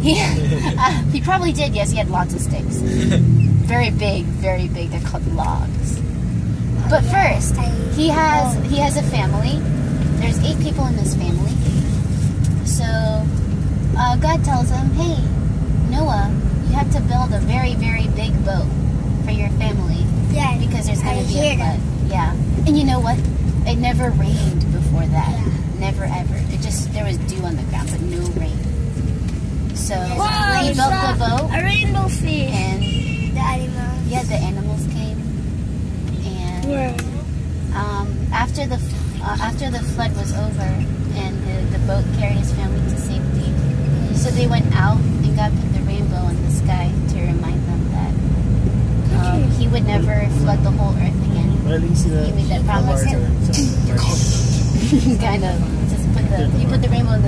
He, uh, he probably did. Yes, he had lots of sticks. Very big, very big. They're called logs. But first, he has he has a family. There's eight people in this family. So uh, God tells him, "Hey, Noah, you have to build a very, very big boat for your family Yeah. because there's going I to be a flood." Yeah, and you know what? It never rained before that. Never ever. It just there was dew on the ground, but no rain. So Wow, he built the boat, A rainbow fish. and The animal. yeah, the animals came, and Where? um, after the uh, after the flood was over and the, the boat carried his family to safety, so they went out and God put the rainbow in the sky to remind them that um, He would never flood the whole earth again. Well, you see the He made that promise. bars are- so- kind of just put the he put the rainbow